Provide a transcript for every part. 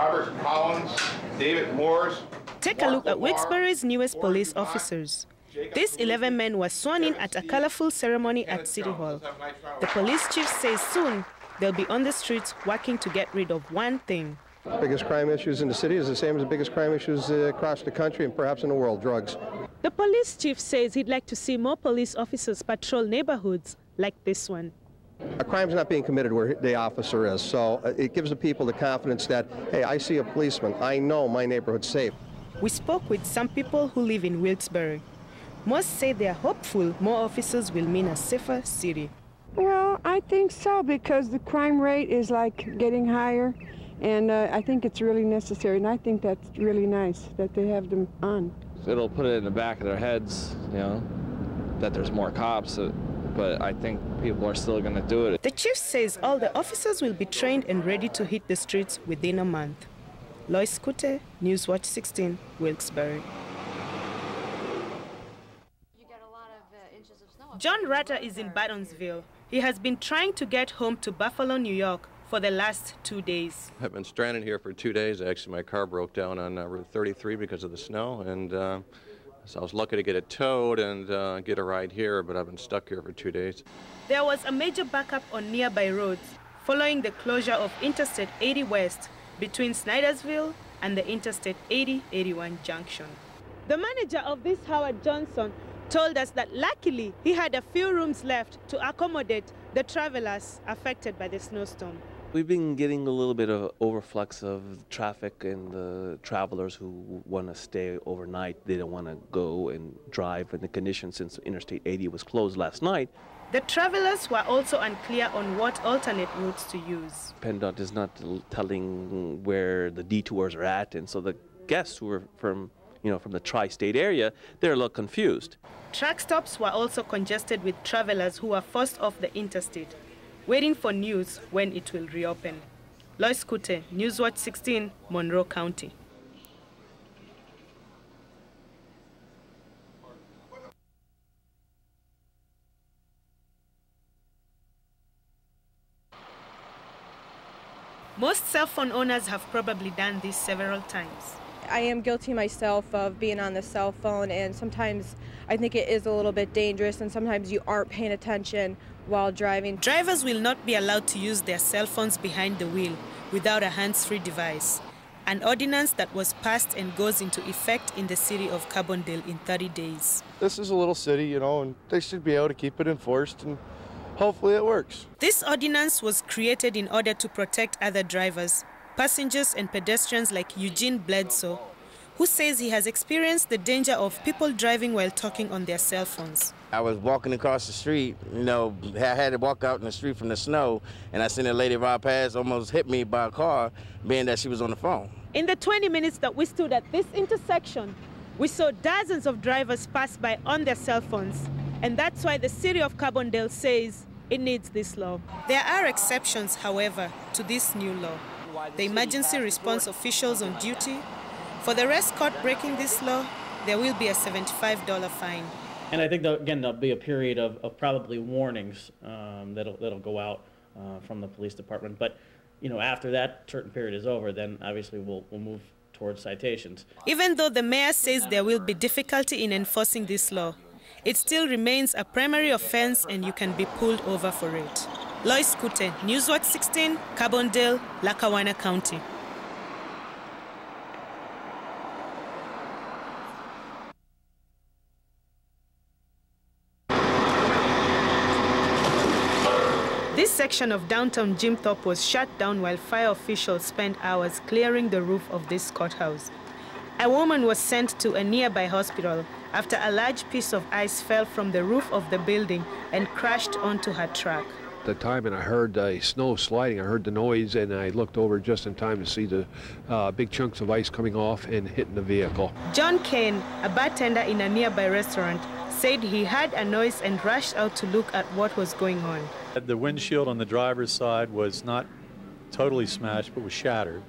Robert Collins, David Moores. Take a look at Wilkes-Barre's newest police officers. These 11 men were sworn in at a colorful ceremony at City Hall. The police chief says soon they'll be on the streets working to get rid of one thing. The Biggest crime issues in the city is the same as the biggest crime issues uh, across the country and perhaps in the world, drugs. The police chief says he'd like to see more police officers patrol neighborhoods like this one. A crime's not being committed where the officer is, so uh, it gives the people the confidence that, hey, I see a policeman, I know my neighborhood's safe. We spoke with some people who live in Wilkes-Barre. Most say they are hopeful more officers will mean a safer city. Well, I think so because the crime rate is like getting higher and uh, I think it's really necessary, and I think that's really nice that they have them on. It'll put it in the back of their heads, you know, that there's more cops, uh, but I think people are still going to do it. The chief says all the officers will be trained and ready to hit the streets within a month. Loyce Kute, Newswatch 16, Wilkes-Barre. John Ratter is in Bartonsville. He has been trying to get home to Buffalo, New York for the last two days. I've been stranded here for two days. Actually, my car broke down on uh, Route 33 because of the snow, and uh, so I was lucky to get it towed and uh, get a ride here, but I've been stuck here for two days. There was a major backup on nearby roads following the closure of Interstate 80 West between Snydersville and the Interstate 80-81 junction. The manager of this, Howard Johnson, told us that luckily he had a few rooms left to accommodate the travelers affected by the snowstorm. We've been getting a little bit of overflux of traffic and the travelers who want to stay overnight. They don't want to go and drive in the conditions since Interstate 80 was closed last night. The travelers were also unclear on what alternate routes to use. PennDOT is not telling where the detours are at, and so the guests who were from, you know, from the tri-state area, they're a little confused. Truck stops were also congested with travelers who were forced off the interstate waiting for news when it will reopen. Loyce Kute, Newswatch 16, Monroe County. Most cell phone owners have probably done this several times. I am guilty myself of being on the cell phone and sometimes I think it is a little bit dangerous and sometimes you aren't paying attention while driving. Drivers will not be allowed to use their cell phones behind the wheel without a hands-free device, an ordinance that was passed and goes into effect in the city of Carbondale in 30 days. This is a little city, you know, and they should be able to keep it enforced and hopefully it works. This ordinance was created in order to protect other drivers, passengers and pedestrians like Eugene Bledsoe, who says he has experienced the danger of people driving while talking on their cell phones. I was walking across the street, you know, I had to walk out in the street from the snow, and I seen a lady ride past, almost hit me by a car, being that she was on the phone. In the 20 minutes that we stood at this intersection, we saw dozens of drivers pass by on their cell phones, and that's why the city of Carbondale says it needs this law. There are exceptions, however, to this new law. The emergency response officials on duty. For the rest caught breaking this law, there will be a $75 fine. And I think, that, again, there'll be a period of, of probably warnings um, that'll, that'll go out uh, from the police department. But, you know, after that certain period is over, then obviously we'll, we'll move towards citations. Even though the mayor says there will be difficulty in enforcing this law, it still remains a primary offense and you can be pulled over for it. Loyce Kute, Newswatch 16, Carbondale, Lackawanna County. This section of downtown Jim Thorpe was shut down while fire officials spent hours clearing the roof of this courthouse. A woman was sent to a nearby hospital after a large piece of ice fell from the roof of the building and crashed onto her truck. At the time, and I heard the snow sliding, I heard the noise, and I looked over just in time to see the uh, big chunks of ice coming off and hitting the vehicle. John Kane, a bartender in a nearby restaurant, said he heard a noise and rushed out to look at what was going on. The windshield on the driver's side was not totally smashed, but was shattered.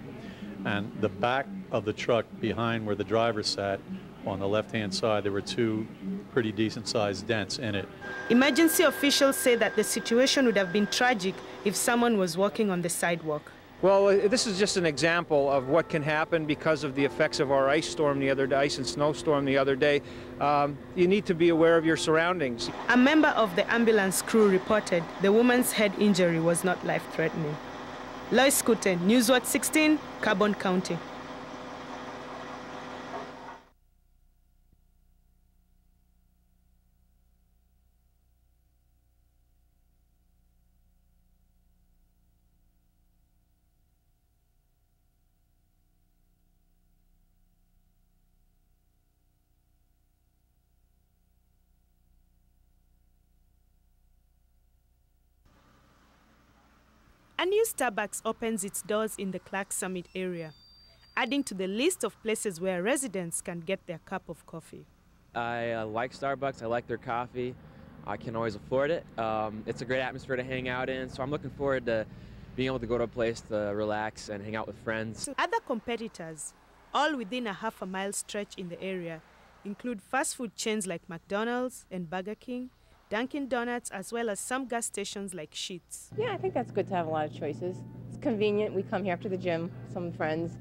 And the back of the truck behind where the driver sat on the left-hand side, there were two pretty decent-sized dents in it. Emergency officials say that the situation would have been tragic if someone was walking on the sidewalk. Well, uh, this is just an example of what can happen because of the effects of our ice storm the other day, ice and snowstorm the other day. Um, you need to be aware of your surroundings. A member of the ambulance crew reported the woman's head injury was not life-threatening. Loyce Kute, Newswatch 16, Carbon County. A new Starbucks opens its doors in the Clarks Summit area, adding to the list of places where residents can get their cup of coffee. I uh, like Starbucks. I like their coffee. I can always afford it. Um, it's a great atmosphere to hang out in, so I'm looking forward to being able to go to a place to relax and hang out with friends. Other competitors, all within a half a mile stretch in the area, include fast food chains like McDonald's and Burger King, Dunkin' Donuts, as well as some gas stations like Sheetz. Yeah, I think that's good to have a lot of choices. It's convenient. We come here after the gym, some friends,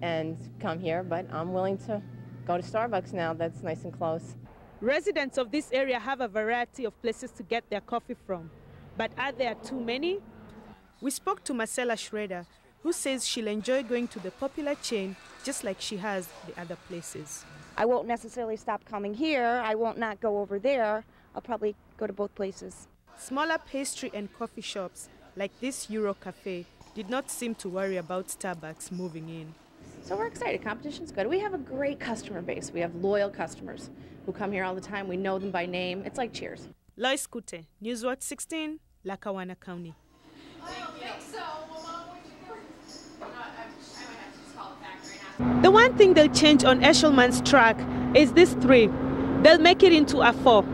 and come here, but I'm willing to go to Starbucks now. That's nice and close. Residents of this area have a variety of places to get their coffee from, but are there too many? We spoke to Marcella Schroeder, who says she'll enjoy going to the popular chain just like she has the other places. I won't necessarily stop coming here. I won't not go over there. I'll probably go to both places. Smaller pastry and coffee shops like this Euro Cafe did not seem to worry about Starbucks moving in. So we're excited. Competition's good. We have a great customer base. We have loyal customers who come here all the time. We know them by name. It's like cheers. Loyce Kute, Newswatch 16, Lackawanna County. The one thing they'll change on Eshelman's track is this three. They'll make it into a four.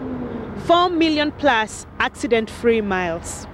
4 million plus accident-free miles.